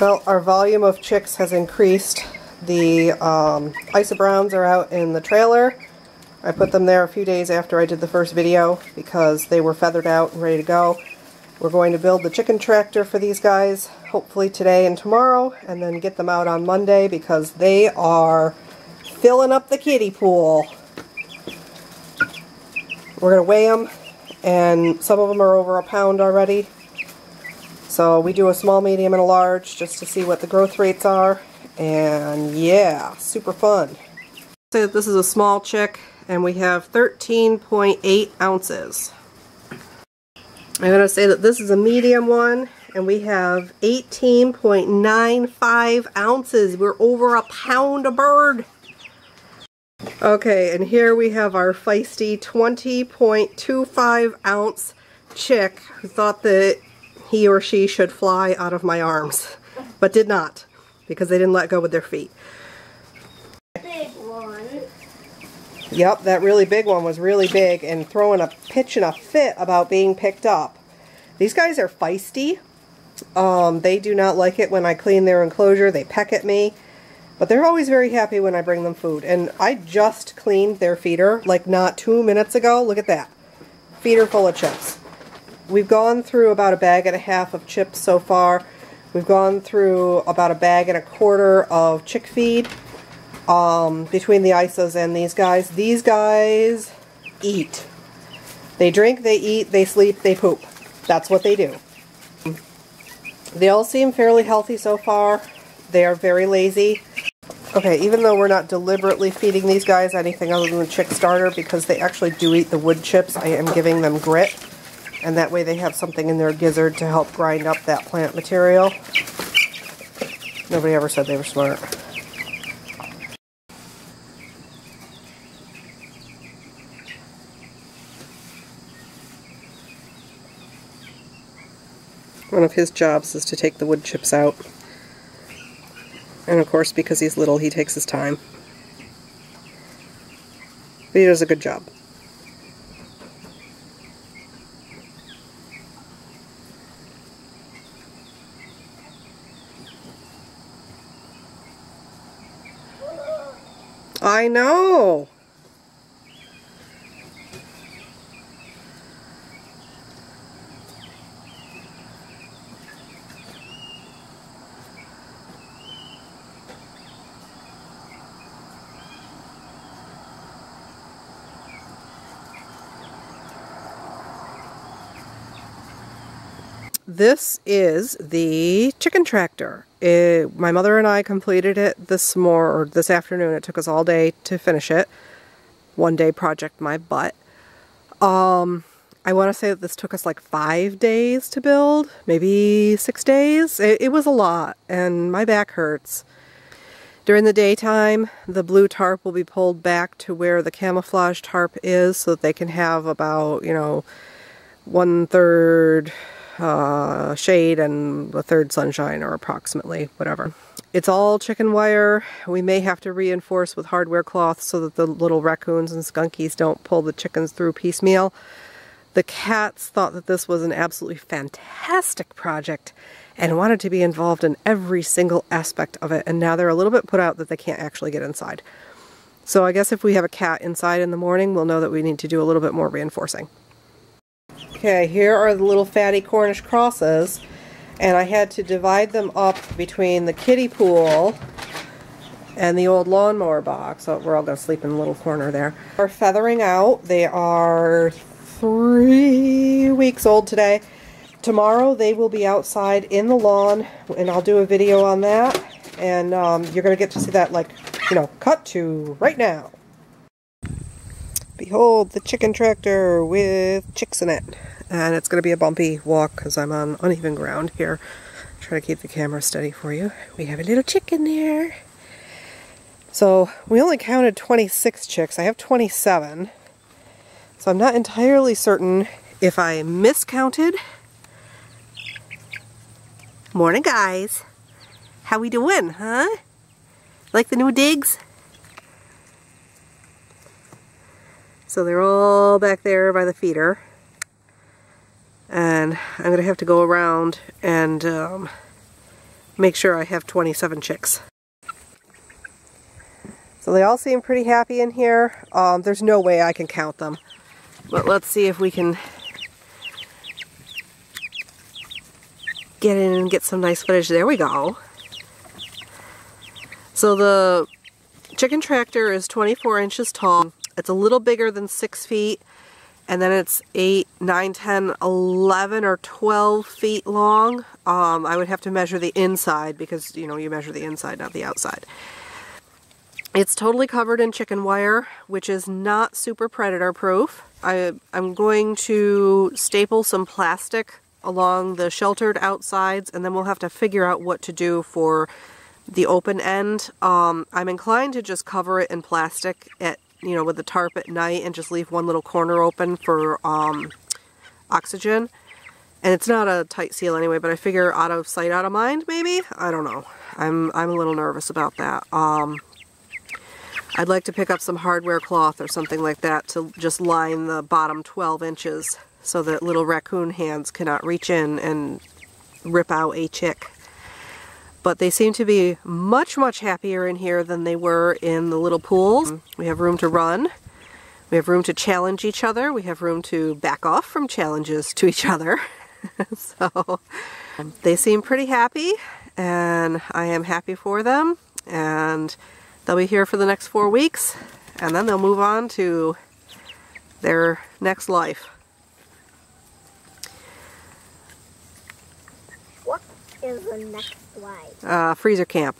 Well, our volume of chicks has increased. The um, ISA Browns are out in the trailer. I put them there a few days after I did the first video because they were feathered out and ready to go. We're going to build the chicken tractor for these guys, hopefully today and tomorrow, and then get them out on Monday because they are filling up the kiddie pool. We're going to weigh them, and some of them are over a pound already. So we do a small, medium, and a large just to see what the growth rates are. And yeah, super fun. So this is a small chick, and we have 13.8 ounces. I'm going to say that this is a medium one, and we have 18.95 ounces. We're over a pound a bird. Okay, and here we have our feisty 20.25 ounce chick who thought that he or she should fly out of my arms, but did not because they didn't let go with their feet. Big one. Yep, that really big one was really big and throwing a pitch and a fit about being picked up. These guys are feisty. Um, they do not like it when I clean their enclosure. They peck at me. But they're always very happy when I bring them food. And I just cleaned their feeder, like not two minutes ago. Look at that. Feeder full of chips. We've gone through about a bag and a half of chips so far. We've gone through about a bag and a quarter of chick feed um, between the ISAs and these guys. These guys eat. They drink, they eat, they sleep, they poop. That's what they do. They all seem fairly healthy so far. They are very lazy. Okay, even though we're not deliberately feeding these guys anything other than the chick starter because they actually do eat the wood chips, I am giving them grit. And that way they have something in their gizzard to help grind up that plant material. Nobody ever said they were smart. One of his jobs is to take the wood chips out. And of course, because he's little, he takes his time. But he does a good job. I know! This is the chicken tractor. It, my mother and I completed it this more or this afternoon. It took us all day to finish it. One day project my butt. Um, I want to say that this took us like five days to build, maybe six days. It, it was a lot, and my back hurts. During the daytime, the blue tarp will be pulled back to where the camouflage tarp is so that they can have about, you know, one third uh, shade and a third sunshine or approximately, whatever. It's all chicken wire. We may have to reinforce with hardware cloth so that the little raccoons and skunkies don't pull the chickens through piecemeal. The cats thought that this was an absolutely fantastic project and wanted to be involved in every single aspect of it and now they're a little bit put out that they can't actually get inside. So I guess if we have a cat inside in the morning, we'll know that we need to do a little bit more reinforcing. Okay, here are the little fatty Cornish crosses, and I had to divide them up between the kiddie pool and the old lawnmower box. So we're all going to sleep in a little corner there. Are feathering out. They are three weeks old today. Tomorrow they will be outside in the lawn, and I'll do a video on that. And um, you're going to get to see that, like, you know, cut to right now. Behold the chicken tractor with chicks in it and it's going to be a bumpy walk because I'm on uneven ground here. Try to keep the camera steady for you. We have a little chicken there. So we only counted 26 chicks. I have 27. So I'm not entirely certain if I miscounted. Morning guys. How we doing, huh? Like the new digs? So they're all back there by the feeder and I'm gonna have to go around and um, make sure I have 27 chicks. So they all seem pretty happy in here. Um, there's no way I can count them. But let's see if we can get in and get some nice footage. There we go. So the chicken tractor is 24 inches tall. It's a little bigger than 6 feet. And then it's 8, 9, 10, 11, or 12 feet long. Um, I would have to measure the inside because, you know, you measure the inside, not the outside. It's totally covered in chicken wire, which is not super predator proof. I, I'm going to staple some plastic along the sheltered outsides and then we'll have to figure out what to do for the open end. Um, I'm inclined to just cover it in plastic at you know with the tarp at night and just leave one little corner open for um, oxygen. And it's not a tight seal anyway, but I figure out of sight, out of mind, maybe? I don't know. I'm, I'm a little nervous about that. Um, I'd like to pick up some hardware cloth or something like that to just line the bottom 12 inches so that little raccoon hands cannot reach in and rip out a chick. But they seem to be much, much happier in here than they were in the little pools. We have room to run. We have room to challenge each other. We have room to back off from challenges to each other. so um, they seem pretty happy and I am happy for them. And they'll be here for the next four weeks and then they'll move on to their next life. What is the next slide? Uh, freezer camp.